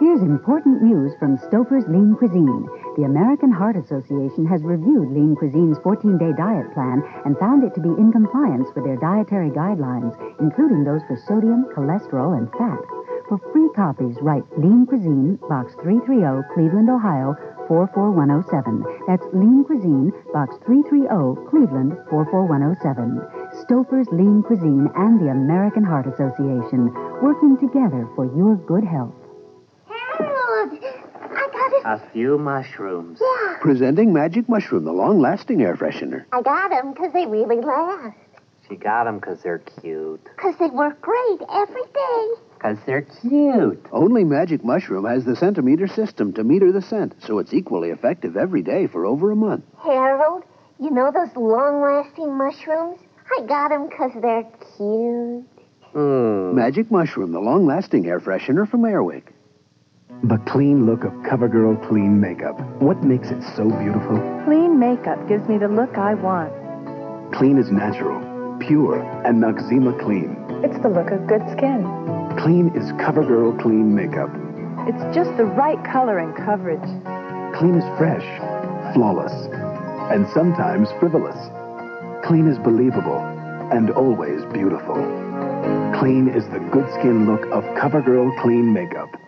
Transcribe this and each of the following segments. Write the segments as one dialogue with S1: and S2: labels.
S1: Here's important news from Stouffer's Lean Cuisine. The American Heart Association has reviewed Lean Cuisine's 14 day diet plan and found it to be in compliance with their dietary guidelines, including those for sodium, cholesterol, and fat. For free copies, write Lean Cuisine, Box 330, Cleveland, Ohio 44107. That's Lean Cuisine, Box 330, Cleveland 44107. Stouffer's Lean Cuisine and the American Heart Association, working together for your good health.
S2: A few mushrooms.
S3: Yeah,
S4: Presenting Magic Mushroom, the long-lasting air freshener.
S3: I got them because they really last.
S2: She got them 'cause they're cute.
S3: Because they work great every day.
S2: 'Cause they're cute.
S4: Only Magic Mushroom has the centimeter system to meter the scent, so it's equally effective every day for over a month.
S3: Harold, you know those long-lasting mushrooms? I got them because they're cute.
S2: Hmm.
S4: Magic Mushroom, the long-lasting air freshener from Airwick.
S5: The clean look of CoverGirl Clean Makeup. What makes it so beautiful?
S6: Clean makeup gives me the look I want.
S5: Clean is natural, pure, and Noxzema Clean.
S6: It's the look of good skin.
S5: Clean is CoverGirl Clean Makeup.
S6: It's just the right color and coverage.
S5: Clean is fresh, flawless, and sometimes frivolous. Clean is believable and always beautiful. Clean is the good skin look of CoverGirl Clean Makeup.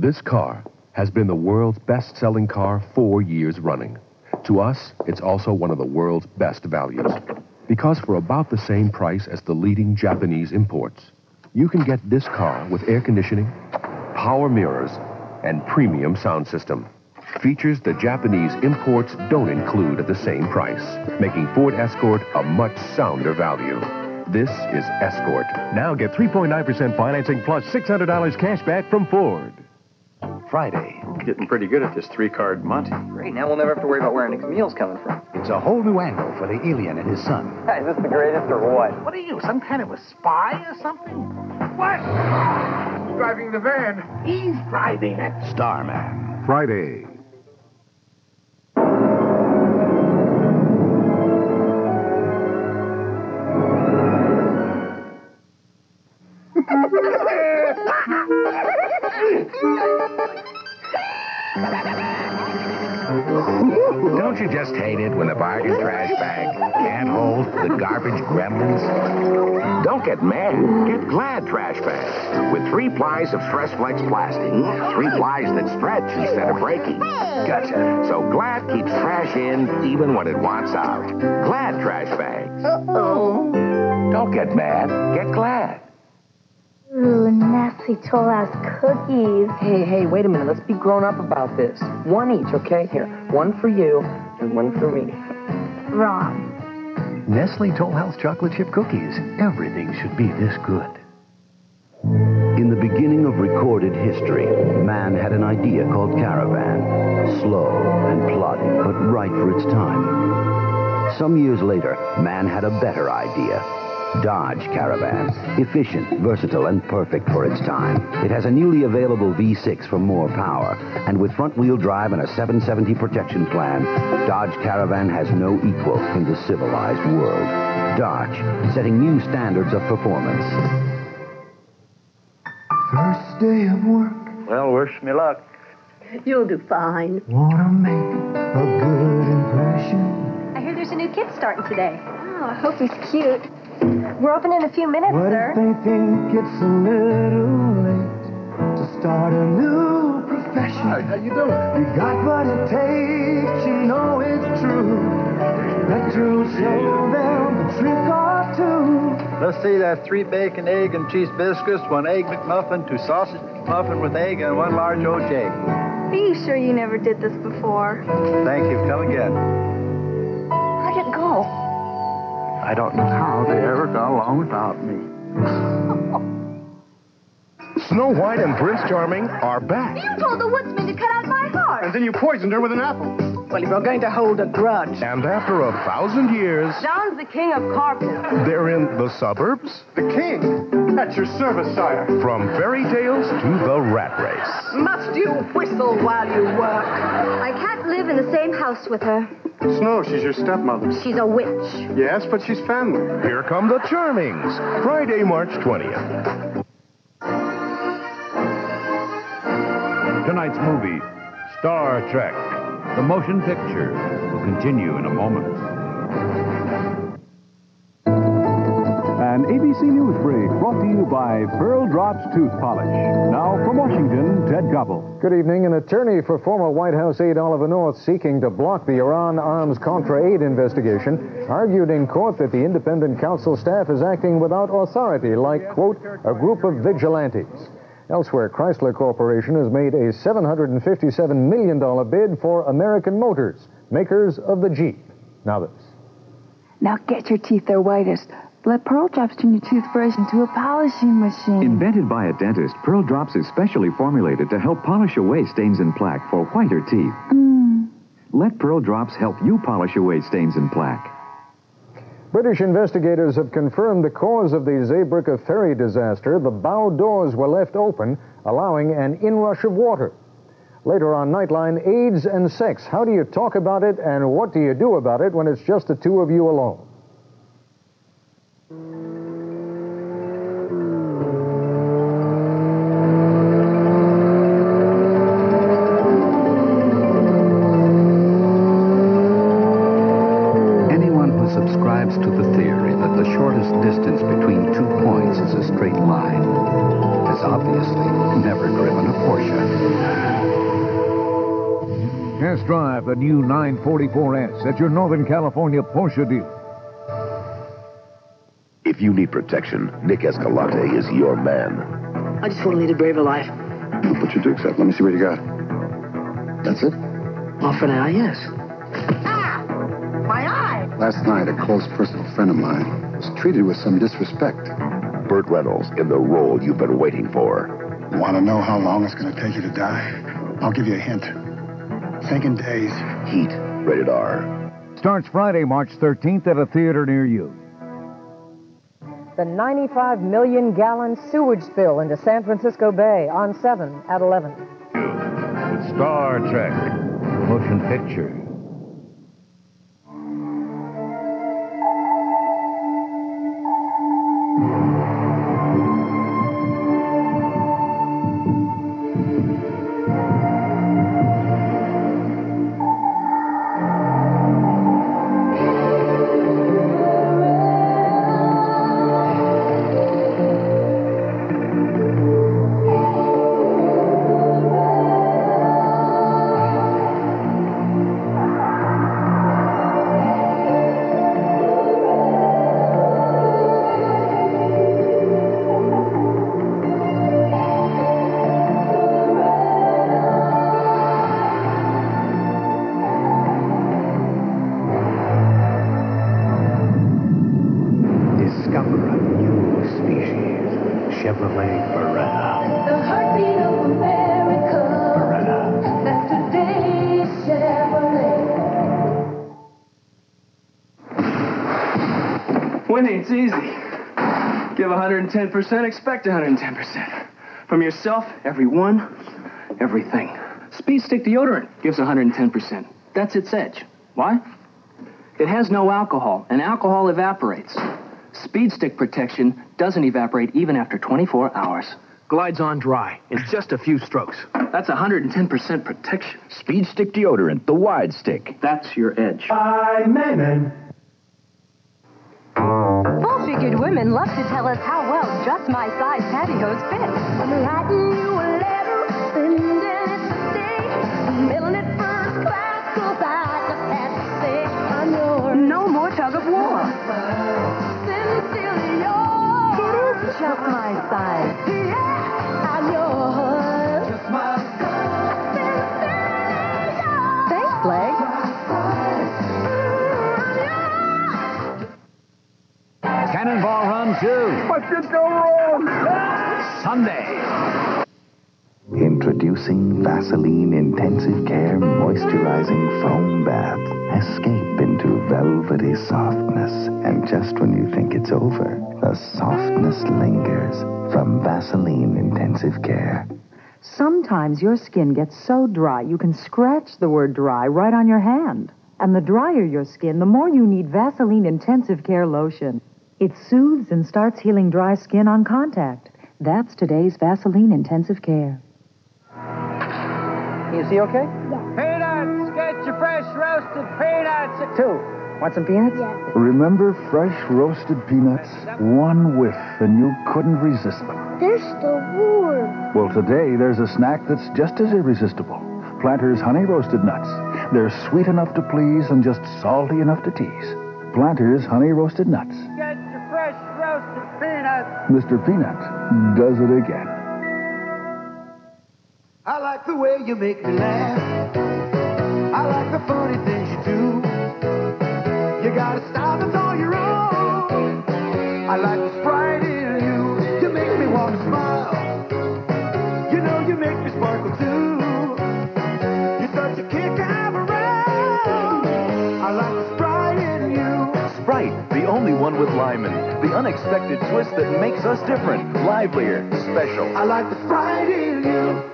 S7: This car has been the world's best selling car four years running. To us, it's also one of the world's best values. Because for about the same price as the leading Japanese imports, you can get this car with air conditioning, power mirrors, and premium sound system. Features the Japanese imports don't include at the same price, making Ford Escort a much sounder value. This is Escort.
S8: Now get 3.9% financing plus $600 cash back from Ford.
S9: Friday.
S10: Getting pretty good at this three-card Monty.
S9: Great, now we'll never have to worry about where our next meal's coming from.
S11: It's a whole new angle for the alien and his son.
S9: Is this the greatest or what?
S12: What are you, some kind of a spy or something? What? Who's driving the van? He's driving it.
S11: Starman.
S8: Friday.
S11: Don't you just hate it when the bargain trash bag can't hold the garbage gremlins? Don't get mad. Get Glad trash bags with three plies of Stress Flex plastic. Three plies that stretch instead of breaking. Gotcha. So Glad keeps trash in even when it wants out. Glad trash bags.
S3: Uh-oh.
S11: Don't get mad. Get Glad.
S3: Ooh, Nestle Toll House cookies.
S9: Hey, hey, wait a minute. Let's be grown up about this. One each, okay? Here, one for you and one for me.
S3: Wrong.
S11: Nestle Toll House chocolate chip cookies. Everything should be this good.
S13: In the beginning of recorded history, man had an idea called caravan. Slow and plodding, but right for its time. Some years later, man had a better idea. Dodge Caravan. Efficient, versatile, and perfect for its time. It has a newly available V6 for more power. And with front-wheel drive and a 770 protection plan, Dodge Caravan has no equal in the civilized world. Dodge, setting new standards of performance.
S14: First day of work.
S15: Well, wish me luck.
S16: You'll do fine.
S14: Wanna make a good impression.
S17: I hear there's a new kid starting today. Oh, I hope he's cute. We're open in a few minutes,
S14: What
S17: sir.
S14: if they think it's a little late to start a new profession? Hi, how you doing? You got what it takes, you know it's true. Let you'll show them a trick or two.
S15: Let's see that three bacon, egg, and cheese biscuits, one egg McMuffin, two sausage muffin with egg, and one large OJ.
S17: Are you sure you never did this before?
S15: Thank you. Come again. I don't know how they ever got along without me.
S8: Snow White and Prince Charming are back.
S16: You told the woodsman to cut out my heart.
S8: And then you poisoned her with an apple.
S9: Well, if you're going to hold a grudge.
S8: And after a thousand years,
S16: John's the king of carpets.
S8: they're in the suburbs.
S14: The king, at your service, sire.
S8: From fairy tales to the rat race.
S16: Must you whistle while you work? I can't live in the same house with her.
S14: Snow, she's your stepmother.
S16: She's a witch.
S14: Yes, but she's family.
S8: Here come the Charmings. Friday, March 20th.
S18: tonight's movie, Star Trek, the motion picture, will continue in a moment.
S19: ABC News break brought to you by Pearl Drops Tooth Polish. Now from Washington, Ted Gobble.
S20: Good evening. An attorney for former White House aide Oliver North seeking to block the Iran arms contra aid investigation argued in court that the independent counsel staff is acting without authority, like, quote, a group of vigilantes. Elsewhere, Chrysler Corporation has made a $757 million bid for American Motors, makers of the Jeep. Now this.
S21: Now get your teeth their whitest. Let Pearl Drops turn your toothbrush into a polishing machine.
S22: Invented by a dentist, Pearl Drops is specially formulated to help polish away stains and plaque for whiter teeth.
S21: Mm.
S22: Let Pearl Drops help you polish away stains and plaque.
S20: British investigators have confirmed the cause of the Zeebrugge ferry disaster. The bow doors were left open, allowing an inrush of water. Later on Nightline, AIDS and sex. How do you talk about it and what do you do about it when it's just the two of you alone?
S23: Drive the new 944S at your Northern California Porsche dealer.
S11: If you need protection, Nick Escalante is your man.
S24: I just want to lead a braver life.
S10: What you do accept? Let me see what you got. That's it?
S24: Well, for now, yes. Ah!
S10: My eye! Last night, a close personal friend of mine was treated with some disrespect.
S11: Burt Reynolds in the role you've been waiting for.
S10: Want to know how long it's going to take you to die? I'll give you a hint. Think in days.
S11: Heat, rated R.
S23: Starts Friday, March 13th at a theater near you.
S25: The 95 million gallon sewage spill into San Francisco Bay on 7 at 11.
S18: With Star Trek, the motion picture.
S26: 110%, expect 110%. From yourself, everyone, everything. Speed Stick deodorant gives 110%. That's its edge. Why? It has no alcohol, and alcohol evaporates. Speed Stick protection doesn't evaporate even after 24 hours. Glides on dry in just a few strokes. That's 110% protection.
S11: Speed Stick deodorant, the wide stick.
S26: That's your edge.
S14: I'm man.
S16: Full-figured women love to tell us how well just my size pantyhose fit.
S14: I'm writing you a letter, sending it today. Mailing it first class, 'cause I just had to say I'm yours.
S16: No more tug of war.
S14: Sincerely yours.
S16: It is just my size.
S23: Cannonball Run 2.
S14: What could go wrong?
S23: Sunday.
S5: Introducing Vaseline Intensive Care Moisturizing Foam Bath. Escape into velvety softness. And just when you think it's over, the softness lingers from Vaseline Intensive Care.
S1: Sometimes your skin gets so dry you can scratch the word dry right on your hand. And the drier your skin, the more you need Vaseline Intensive Care Lotion. It soothes and starts healing dry skin on contact. That's today's Vaseline Intensive Care.
S9: Is he okay?
S27: Peanuts! Get your fresh roasted peanuts!
S9: Two. Want some peanuts?
S28: Remember fresh roasted peanuts? One whiff and you couldn't resist them.
S29: They're still warm.
S28: Well, today there's a snack that's just as irresistible. Planters Honey Roasted Nuts. They're sweet enough to please and just salty enough to tease. Planters Honey Roasted Nuts.
S27: Get
S28: Mr. Peanut does it again.
S14: I like the way you make me laugh. I like the funny things you do. You got a style that's all your own. I like
S30: one with Lyman. The unexpected twist that makes us different, livelier, special.
S14: I like the sprite in you.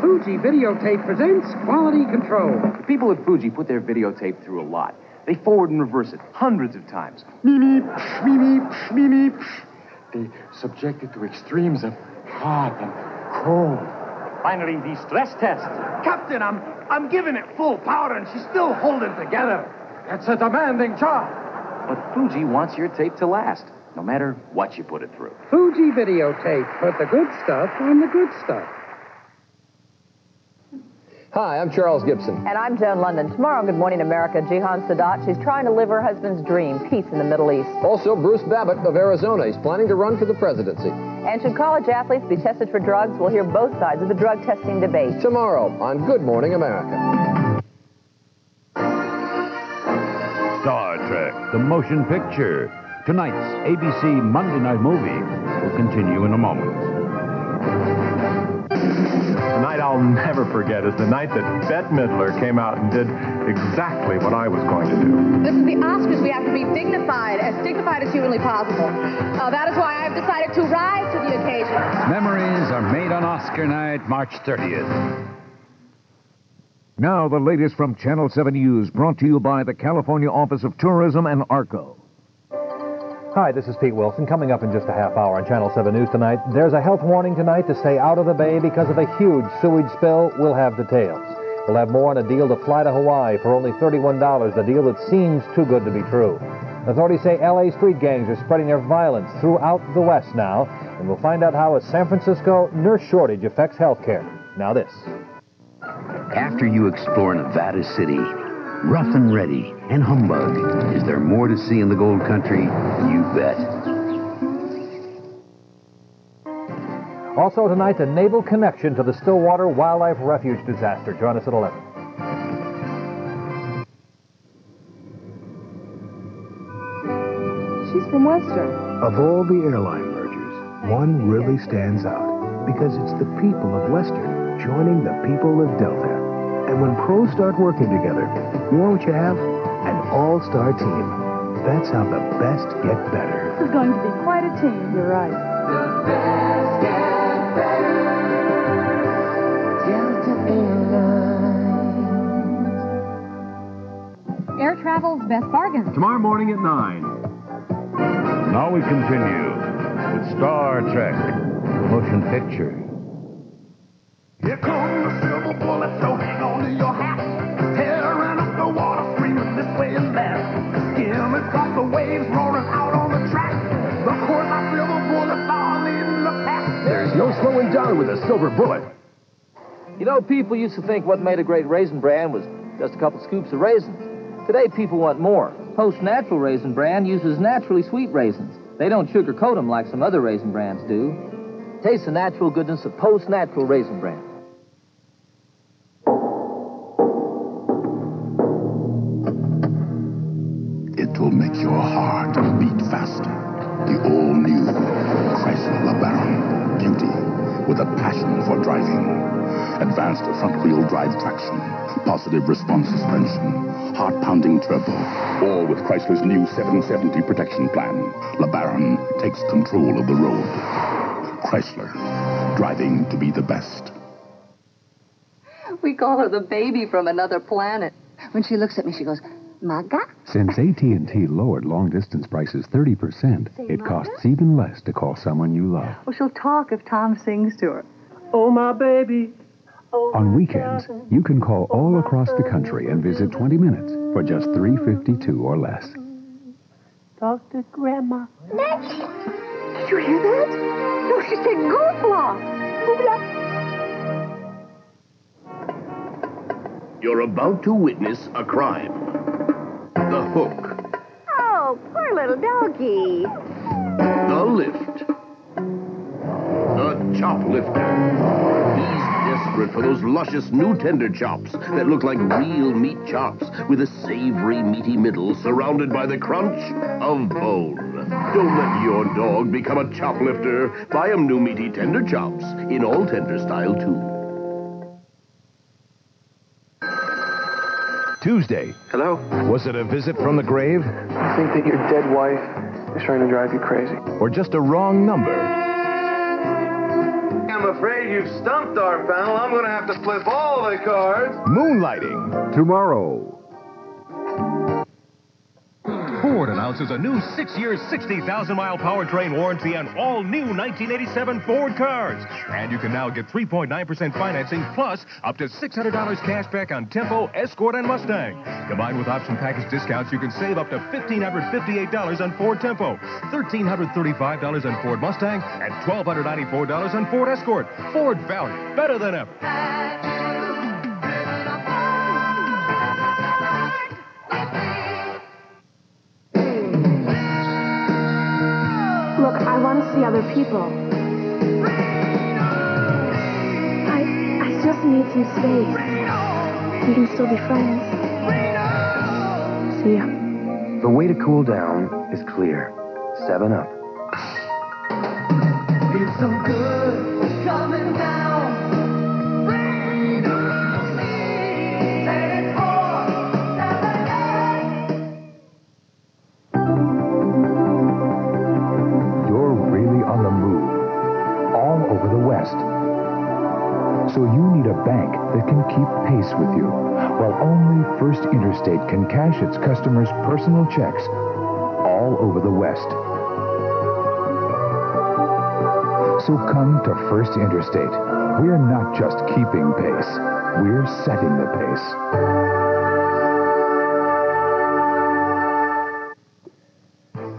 S31: Fuji Videotape presents Quality Control.
S26: The People at Fuji put their videotape through a lot. They forward and reverse it hundreds of times.
S31: Mimi, mimi, mimi. They subjected to extremes of hot and cold. Finally, the stress test. Captain, I'm I'm giving it full power and she's still holding together. It's a demanding job.
S26: But Fuji wants your tape to last, no matter what you put it through.
S31: Fuji Videotape. Put the good stuff on the good stuff.
S32: Hi, I'm Charles Gibson.
S25: And I'm Joan Lunden. Tomorrow Good Morning America, Jihan Sadat, she's trying to live her husband's dream, peace in the Middle East.
S32: Also, Bruce Babbitt of Arizona. He's planning to run for the presidency.
S25: And should college athletes be tested for drugs? We'll hear both sides of the drug testing debate.
S32: Tomorrow on Good Morning America.
S18: The motion picture. Tonight's ABC Monday Night Movie will continue in a moment.
S8: The night I'll never forget is the night that Bette Midler came out and did exactly what I was going to do.
S16: This is the Oscars. We have to be dignified, as dignified as humanly possible. Uh, that is why I've decided to rise to the occasion.
S22: Memories are made on Oscar night, March 30th.
S23: Now, the latest from Channel 7 News, brought to you by the California Office of Tourism and ARCO.
S33: Hi, this is Pete Wilson. Coming up in just a half hour on Channel 7 News tonight, there's a health warning tonight to stay out of the bay because of a huge sewage spill. We'll have details. We'll have more on a deal to fly to Hawaii for only $31, a deal that seems too good to be true. Authorities say LA street gangs are spreading their violence throughout the West now, and we'll find out how a San Francisco nurse shortage affects health care. Now, this.
S34: After you explore Nevada City, rough and ready, and humbug, is there more to see in the gold country? You bet.
S33: Also tonight, a naval connection to the Stillwater Wildlife Refuge disaster. Join us at 11.
S21: She's from Western.
S35: Of all the airline mergers, one really stands out because it's the people of Western joining the people of Delta. And when pros start working together, you know what you have? An all-star team. That's how the best get better.
S21: This is going to be quite a team. You're right. The best get better. Delta Airlines.
S16: Air travel's best bargains.
S8: Tomorrow morning at 9.
S18: Now we continue with Star Trek, the motion picture.
S14: Here comes the silver bullet,
S35: with a silver bullet.
S36: You know, people used to think what made a great raisin bran was just a couple scoops of raisins. Today, people want more. Post Natural Raisin Bran uses naturally sweet raisins. They don't sugarcoat them like some other raisin brands do. Taste the natural goodness of Post Natural Raisin Bran.
S37: It will make your heart beat faster. The all-new Chrysler LeBaron Beauty with a passion for driving. Advanced front-wheel drive traction, positive response suspension, heart-pounding turbo, all with Chrysler's new 770 protection plan. LeBaron takes control of the road. Chrysler, driving to be the best.
S21: We call her the baby from another planet. When she looks at me, she goes, Maga?
S4: Since AT&T lowered long-distance prices 30%, it costs even less to call someone you love.
S21: Well, she'll talk if Tom sings to her.
S27: Oh, my baby.
S38: On oh, weekends, you can call oh, all across the country and visit 20 minutes for just $3.52 or less.
S23: Talk to Grandma.
S21: Nancy! Did you hear that? No, she said goofla.
S7: You're about to witness a crime. The hook,
S21: Oh, poor little doggy.
S7: the lift, the chop lifter. He's desperate for those luscious new tender chops that look like real meat chops with a savory, meaty middle surrounded by the crunch of bone. Don't let your dog become a chop lifter. Buy him new meaty tender chops in all tender style, too.
S39: Tuesday.
S40: Hello?
S39: Was it a visit from the grave?
S40: I think that your dead wife is trying to drive you crazy.
S39: Or just a wrong number?
S41: I'm afraid you've stumped our panel. I'm going to have to flip all the cards.
S39: Moonlighting.
S42: Tomorrow.
S43: Announces a new six-year, 60,000-mile powertrain warranty on all new 1987 Ford cars. And you can now get 3.9% financing plus up to $600 cash back on Tempo, Escort, and Mustang. Combined with option package discounts, you can save up to $1,558 on Ford Tempo, $1,335 on Ford Mustang, and $1,294 on Ford Escort. Ford value, better than ever.
S44: Other people. I, I just need some space. We can still be friends. See ya.
S45: The way to cool down is clear. Seven Up.
S23: It's so good coming down.
S46: So you need a bank that can keep pace with you, while only First Interstate can cash its customers' personal checks all over the West. So come to First Interstate. We're not just keeping pace, we're setting the pace.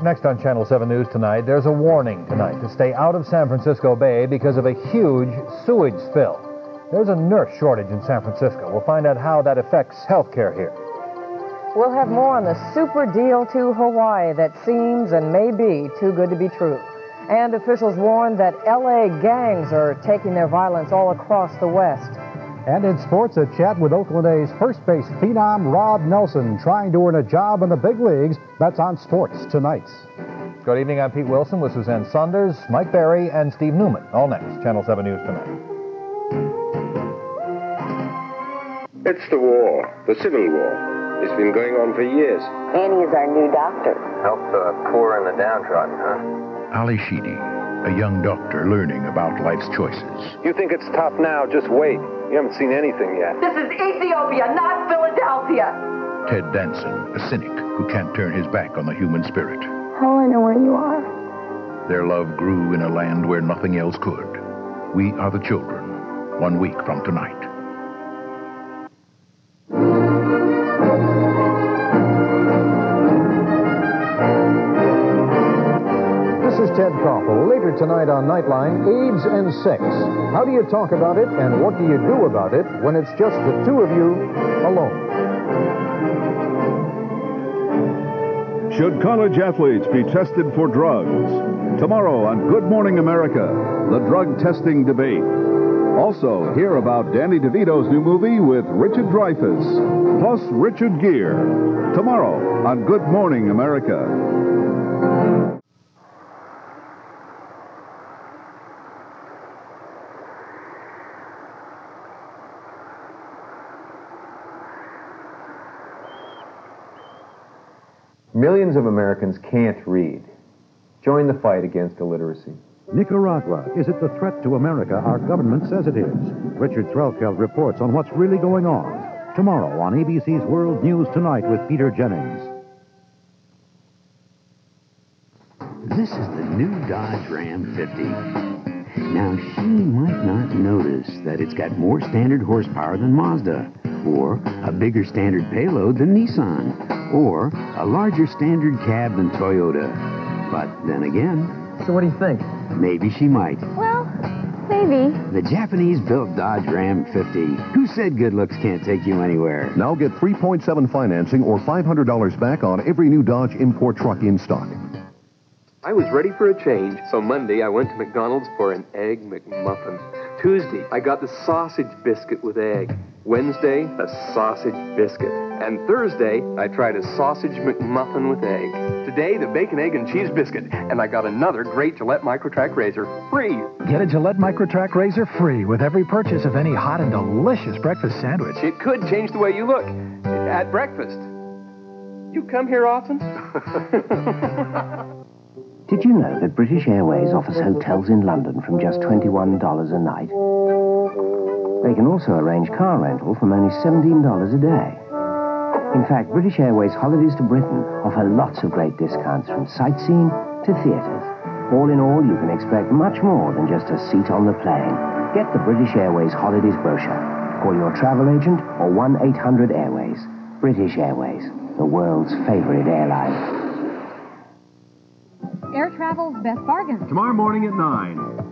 S33: Next on Channel 7 News tonight, there's a warning tonight to stay out of San Francisco Bay because of a huge sewage spill. There's a nurse shortage in San Francisco. We'll find out how that affects healthcare here.
S47: We'll have more on the super deal to Hawaii that seems and may be too good to be true. And officials warn that LA gangs are taking their violence all across the West.
S20: And in sports, a chat with Oakland A's first base phenom Rob Nelson trying to earn a job in the big leagues. That's on sports tonight.
S33: Good evening, I'm Pete Wilson with Suzanne Saunders, Mike Berry, and Steve Newman. All next, Channel 7 News tonight.
S25: It's the war, the civil war. It's been going on for years.
S21: Annie is our new doctor.
S25: Help the poor and the downtrodden, huh?
S18: Ally Sheedy, a young doctor learning about life's choices.
S25: You think it's tough now, just wait. You haven't seen anything yet.
S21: This is Ethiopia, not Philadelphia.
S18: Ted Danson, a cynic who can't turn his back on the human spirit.
S44: How I know where you are.
S18: Their love grew in a land where nothing else could. We are the children, one week from tonight.
S20: Tonight on Nightline, AIDS and sex. How do you talk about it and what do you do about it when it's just the two of you alone?
S37: Should college athletes be tested for drugs? Tomorrow on Good Morning America, the drug testing debate. Also, hear about Danny DeVito's new movie with Richard Dreyfuss, plus Richard Gere. Tomorrow on Good Morning America.
S32: Millions of Americans can't read. Join the fight against illiteracy.
S42: Nicaragua. Is it the threat to America our government says it is? Richard Threlkeld reports on what's really going on. Tomorrow on ABC's World News Tonight with Peter Jennings.
S13: This is the new Dodge Ram 50.
S34: Now, she might not notice that it's got more standard horsepower than Mazda, or a bigger standard payload than Nissan, or a larger standard cab than Toyota. But then again...
S48: So what do you think?
S34: Maybe she might.
S44: Well, maybe.
S34: The Japanese built Dodge Ram 50. Who said good looks can't take you anywhere?
S49: Now get 3.7 financing or $500 back on every new Dodge import truck in stock.
S50: I was ready for a change, so Monday I went to McDonald's for an Egg McMuffin. Tuesday, I got the sausage biscuit with egg. Wednesday, a sausage biscuit. And Thursday, I tried a sausage McMuffin with egg. Today, the bacon, egg, and cheese biscuit. And I got another great Gillette Microtrack razor, free.
S40: Get a Gillette Microtrack razor free with every purchase of any hot and delicious breakfast sandwich.
S50: It could change the way you look at breakfast. You come here often?
S51: Did you know that British Airways offers hotels in London from just $21 a night? They can also arrange car rental from only $17 a day. In fact, British Airways Holidays to Britain offer lots of great discounts from sightseeing to theatres. All in all, you can expect much more than just a seat on the plane. Get the British Airways Holidays brochure. Call your travel agent or 1-800-AIRWAYS. British Airways, the world's favorite airline.
S52: Air travel's best bargain.
S8: Tomorrow morning at 9.